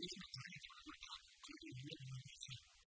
reason